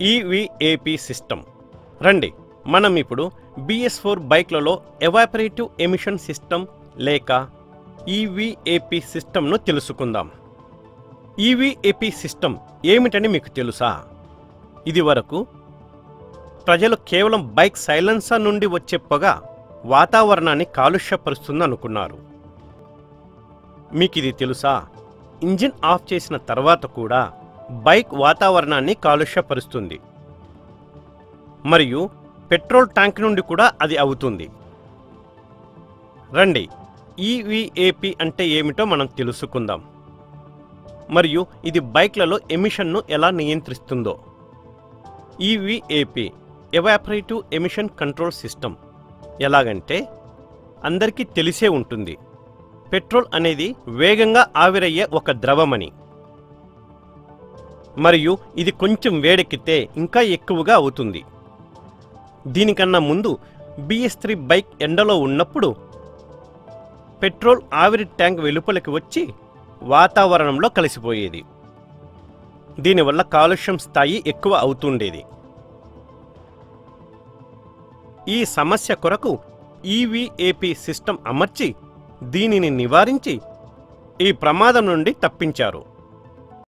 ఈవీఏపీ system రండి మనం ఇప్పుడు బిఎస్ ఫోర్ బైక్లలో ఎవాపరేటివ్ ఎమిషన్ సిస్టమ్ లేక ఈవీఏపీ సిస్టమ్ను తెలుసుకుందాం. ఈవీఏపీ సిస్టమ్ ఏమిటని మీకు తెలుసా? ఇది వరకు ప్రజలు కేవలం బైక్ సైలెన్సర్ నుండి వచ్చే పొగ వాతావరణాన్ని కాలుష్యపరుస్తుందనుకున్నారు మీకు ఇది తెలుసా? ఇంజిన్ ఆఫ్ చేసిన తర్వాత కూడా బైక్ వాతావరణాన్ని కాలుష్యపరుస్తుంది. మరియు పెట్రోల్ ట్యాంక్ నుండి కూడా అది అవుతుంది. రండి. ఈవీఏపీ అంటే ఏమిటో మనం తెలుసుకుందాం. మరియు ఇది బైక్లలో ఎమిషన్ను ఎలా నియంత్రిస్తుందో. EVAP evaporative emission control system ఎలాగంటే అందరికీ తెలిసే ఉంటుంది. పెట్రోల్ అనేది వేగంగా ఆవిరయ్యే ఒక ద్రవమని. మరియు ఇది కొంచెం వేడెక్కితే ఇంకా ఎక్కువగా అవుతుంది. దీనికన్నా ముందు బిఎస్ త్రీ బైక్ ఎండలో ఉన్నప్పుడు పెట్రోల్ ఆవిరి ట్యాంక్ వెలుపలికి వచ్చి వాతావరణంలో కలిసిపోయేది. దీనివల్ల కాలుష్యం స్థాయి ఎక్కువ అవుతుండేది. ఈ సమస్య కొరకు ఈవీఏపీ సిస్టమ్ అమర్చి దీనిని నివారించి ఈ ప్రమాదం నుండి తప్పించారు.